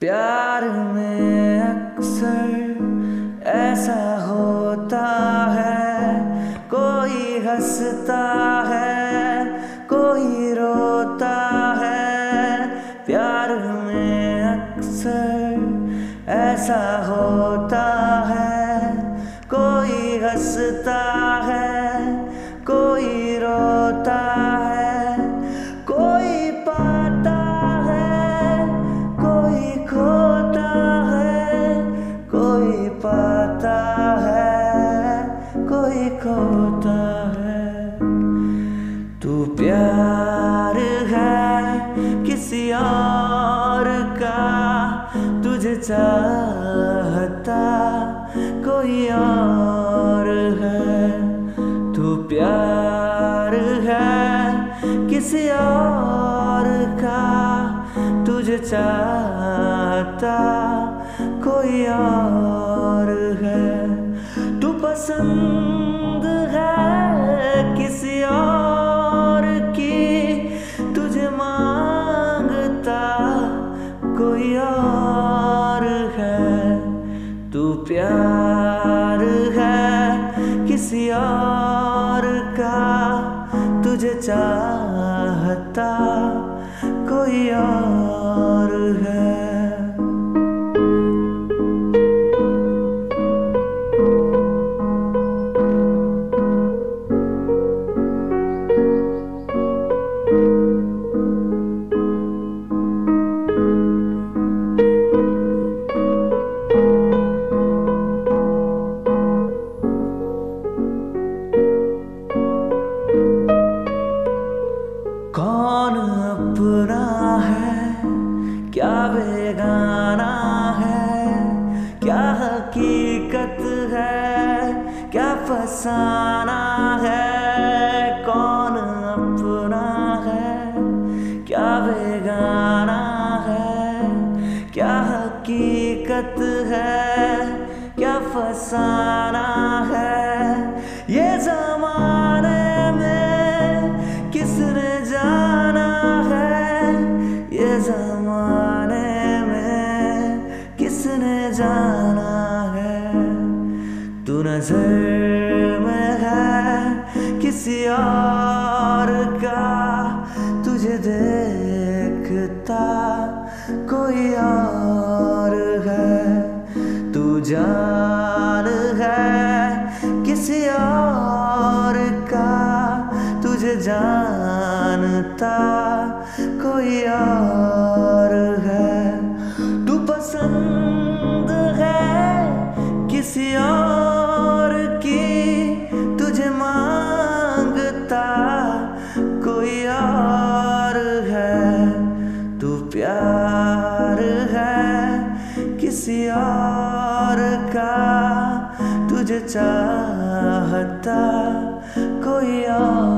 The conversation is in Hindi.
प्यार में अक्सर ऐसा होता है। कोई हंसता है, कोई रोता है। प्यार में अक्सर ऐसा होता है। कोई हंसता है खोता है। तू प्यार है किसी और का। तुझे चाहता कोई और है। तू प्यार है किसी और का। तुझे चाहता कोई और है। तू पसंद कोई और है तू प्यार है किसी और का तुझे चाहता कोई और है। हकीकत है? क्या फसाना है? कौन अपना है? क्या बेगाना है? क्या हकीकत है? क्या फसाना है? ये जमाने में किसने जाना है? ये जमाने नज़र में है किसी और का। तुझे देखता कोई और है। तू जान है किसी और का। तुझे जानता कोई और कोई और है तू प्यार है किसी और का तुझे चाहता कोई और